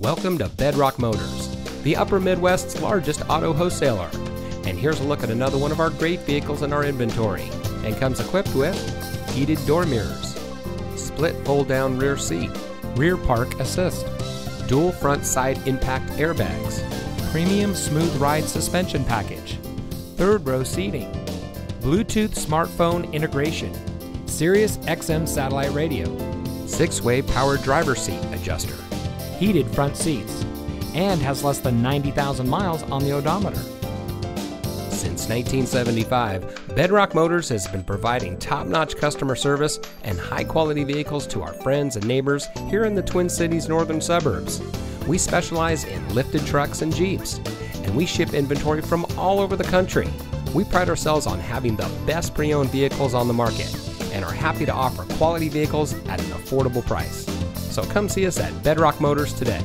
Welcome to Bedrock Motors, the Upper Midwest's largest auto wholesaler. And here's a look at another one of our great vehicles in our inventory and comes equipped with heated door mirrors, split fold down rear seat, rear park assist, dual front side impact airbags, premium smooth ride suspension package, third row seating, Bluetooth smartphone integration, Sirius XM satellite radio, six way power driver seat adjuster, heated front seats, and has less than 90,000 miles on the odometer. Since 1975, Bedrock Motors has been providing top notch customer service and high quality vehicles to our friends and neighbors here in the Twin Cities northern suburbs. We specialize in lifted trucks and Jeeps, and we ship inventory from all over the country. We pride ourselves on having the best pre owned vehicles on the market and are happy to offer quality vehicles at an affordable price. So come see us at Bedrock Motors today.